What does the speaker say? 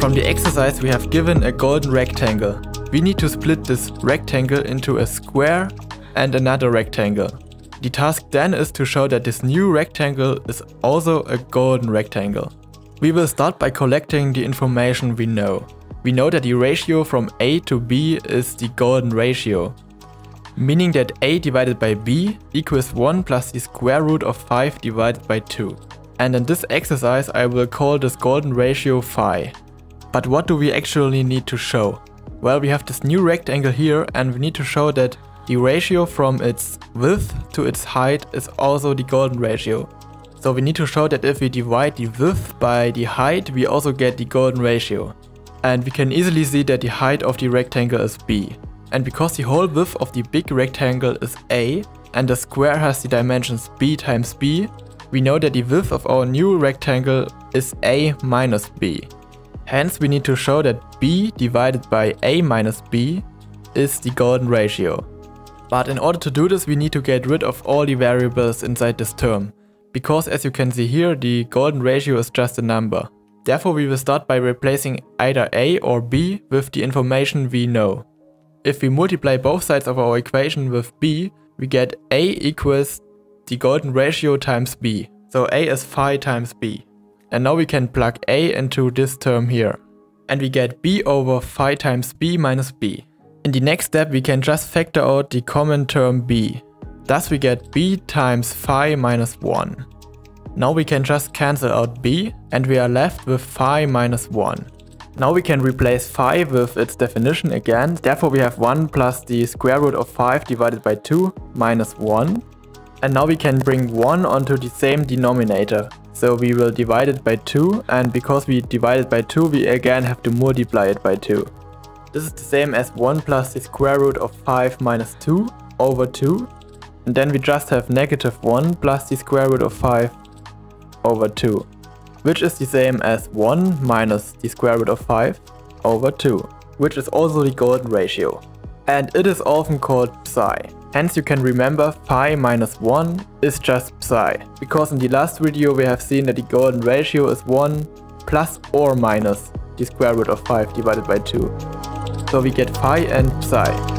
From the exercise we have given a golden rectangle. We need to split this rectangle into a square and another rectangle. The task then is to show that this new rectangle is also a golden rectangle. We will start by collecting the information we know. We know that the ratio from A to B is the golden ratio, meaning that A divided by B equals 1 plus the square root of 5 divided by 2. And in this exercise I will call this golden ratio phi. But what do we actually need to show? Well, we have this new rectangle here and we need to show that the ratio from its width to its height is also the golden ratio. So we need to show that if we divide the width by the height, we also get the golden ratio. And we can easily see that the height of the rectangle is b. And because the whole width of the big rectangle is a, and the square has the dimensions b times b, we know that the width of our new rectangle is a minus b. Hence we need to show that b divided by a minus b is the golden ratio. But in order to do this we need to get rid of all the variables inside this term because as you can see here, the golden ratio is just a number. Therefore we will start by replacing either a or b with the information we know. If we multiply both sides of our equation with b, we get a equals the golden ratio times b. So a is phi times b. And now we can plug a into this term here. And we get b over phi times b minus b. In the next step we can just factor out the common term b. Thus we get b times phi minus 1. Now we can just cancel out b and we are left with phi minus 1. Now we can replace phi with its definition again, therefore we have 1 plus the square root of 5 divided by 2 minus 1. And now we can bring 1 onto the same denominator. So we will divide it by 2 and because we divide it by 2 we again have to multiply it by 2. This is the same as 1 plus the square root of 5 minus 2 over 2 and then we just have negative 1 plus the square root of 5 over 2, which is the same as 1 minus the square root of 5 over 2, which is also the golden ratio. And it is often called psi. Hence you can remember phi minus 1 is just psi, because in the last video we have seen that the golden ratio is 1 plus or minus the square root of 5 divided by 2. So we get phi and psi.